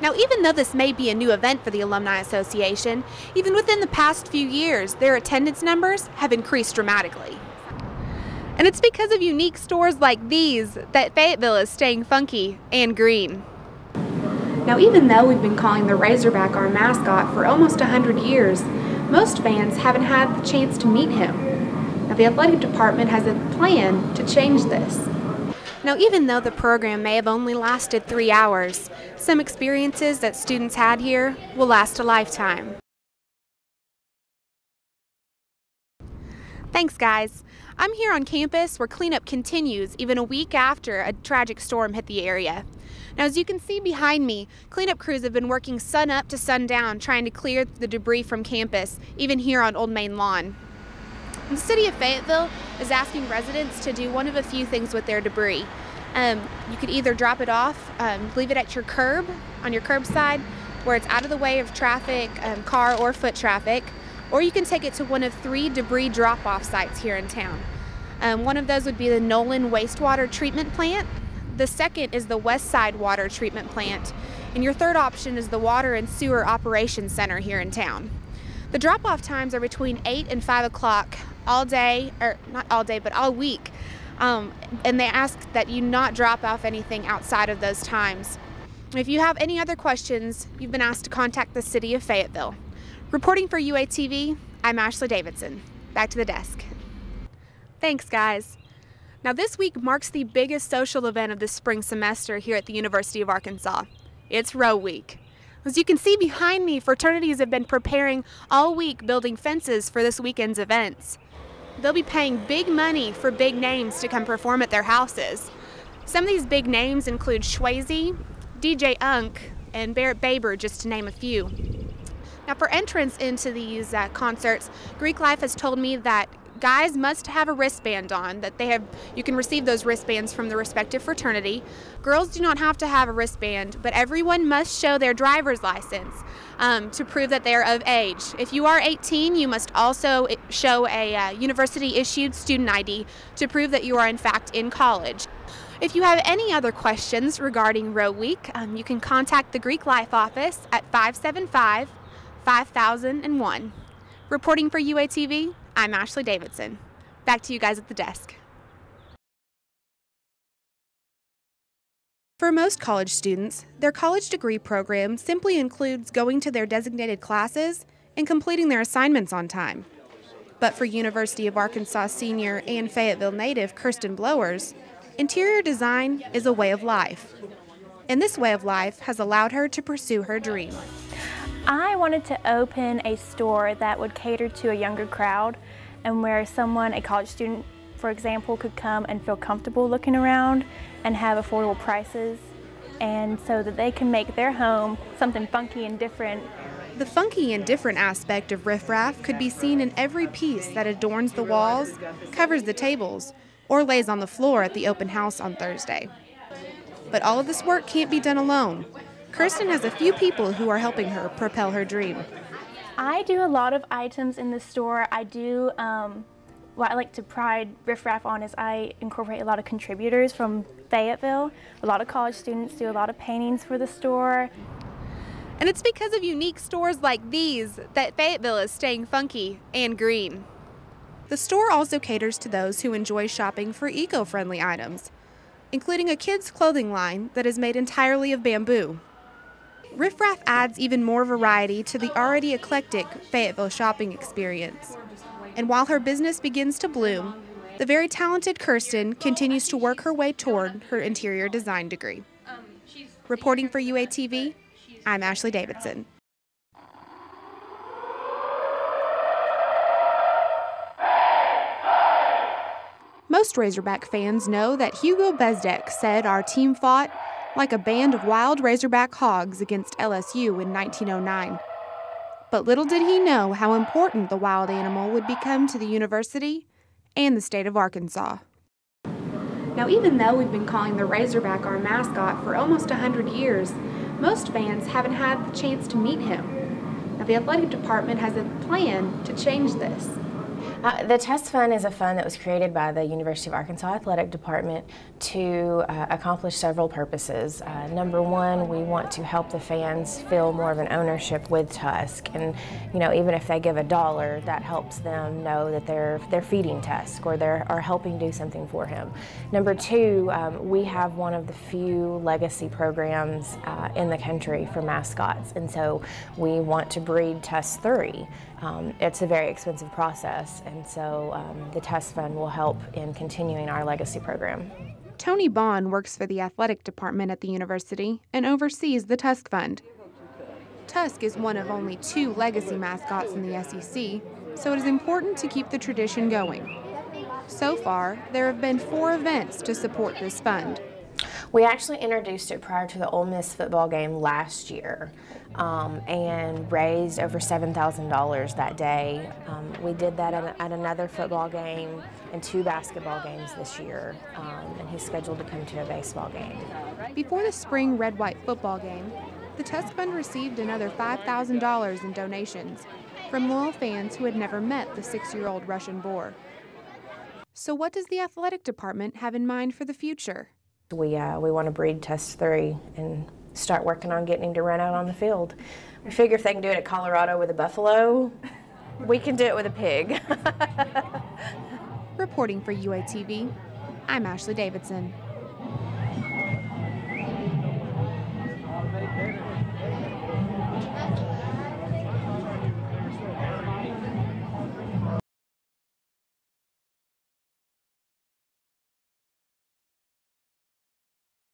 Now, even though this may be a new event for the Alumni Association, even within the past few years, their attendance numbers have increased dramatically. And it's because of unique stores like these that Fayetteville is staying funky and green. Now, even though we've been calling the Razorback our mascot for almost 100 years, most fans haven't had the chance to meet him. Now, the athletic department has a plan to change this. Now, even though the program may have only lasted three hours, some experiences that students had here will last a lifetime. Thanks, guys. I'm here on campus where cleanup continues even a week after a tragic storm hit the area. Now, as you can see behind me, cleanup crews have been working sun up to sun down trying to clear the debris from campus, even here on Old Main Lawn. The city of Fayetteville is asking residents to do one of a few things with their debris. Um, you could either drop it off, um, leave it at your curb, on your curbside, where it's out of the way of traffic, um, car or foot traffic, or you can take it to one of three debris drop off sites here in town. Um, one of those would be the Noland Wastewater Treatment Plant. The second is the West Side Water Treatment Plant. And your third option is the Water and Sewer Operations Center here in town. The drop off times are between 8 and 5 o'clock all day, or not all day, but all week. Um, and they ask that you not drop off anything outside of those times. If you have any other questions, you've been asked to contact the City of Fayetteville. Reporting for UATV, I'm Ashley Davidson. Back to the desk. Thanks, guys. Now, this week marks the biggest social event of the spring semester here at the University of Arkansas. It's Row Week. As you can see behind me, fraternities have been preparing all week building fences for this weekend's events. They'll be paying big money for big names to come perform at their houses. Some of these big names include Shwayze, DJ Unk, and Barrett Baber, just to name a few. Now, for entrance into these uh, concerts, Greek Life has told me that guys must have a wristband on that they have you can receive those wristbands from the respective fraternity. Girls do not have to have a wristband but everyone must show their driver's license um, to prove that they are of age. If you are 18 you must also show a uh, university issued student id to prove that you are in fact in college. If you have any other questions regarding row week um, you can contact the greek life office at 575 5001 reporting for uatv I'm Ashley Davidson. Back to you guys at the desk. For most college students, their college degree program simply includes going to their designated classes and completing their assignments on time. But for University of Arkansas senior and Fayetteville native Kirsten Blowers, interior design is a way of life. And this way of life has allowed her to pursue her dream. I wanted to open a store that would cater to a younger crowd and where someone, a college student, for example, could come and feel comfortable looking around and have affordable prices and so that they can make their home something funky and different. The funky and different aspect of Riff Raff could be seen in every piece that adorns the walls, covers the tables, or lays on the floor at the open house on Thursday. But all of this work can't be done alone. Kirsten has a few people who are helping her propel her dream. I do a lot of items in the store. I do, um, what I like to pride Riff Raff on is I incorporate a lot of contributors from Fayetteville. A lot of college students do a lot of paintings for the store. And it's because of unique stores like these that Fayetteville is staying funky and green. The store also caters to those who enjoy shopping for eco-friendly items, including a kids' clothing line that is made entirely of bamboo. Riff Raff adds even more variety to the already eclectic Fayetteville shopping experience. And while her business begins to bloom, the very talented Kirsten continues to work her way toward her interior design degree. Reporting for UATV, I'm Ashley Davidson. Most Razorback fans know that Hugo Bezdek said our team fought like a band of wild Razorback hogs against LSU in 1909. But little did he know how important the wild animal would become to the university and the state of Arkansas. Now, even though we've been calling the Razorback our mascot for almost 100 years, most fans haven't had the chance to meet him. Now, the athletic department has a plan to change this. Uh, the Tusk Fund is a fund that was created by the University of Arkansas Athletic Department to uh, accomplish several purposes. Uh, number one, we want to help the fans feel more of an ownership with Tusk, and you know, even if they give a dollar, that helps them know that they're they're feeding Tusk or they're are helping do something for him. Number two, um, we have one of the few legacy programs uh, in the country for mascots, and so we want to breed Tusk three. Um, it's a very expensive process, and so um, the Tusk Fund will help in continuing our legacy program. Tony Bond works for the athletic department at the university and oversees the Tusk Fund. Tusk is one of only two legacy mascots in the SEC, so it is important to keep the tradition going. So far, there have been four events to support this fund. We actually introduced it prior to the Ole Miss football game last year um, and raised over $7,000 that day. Um, we did that at, at, another football game and two basketball games this year, um, and he's scheduled to come to a baseball game. Before the spring red white football game, the Tusk Fund received another $5,000 in donations from loyal fans who had never met the six year old Russian boar. So, what does the athletic department have in mind for the future? We, uh, we want to breed Tusk 3 and start working on getting him to run out on the field. We figure if they can do it at Colorado with a buffalo, we can do it with a pig. Reporting for UATV, I'm Ashley Davidson.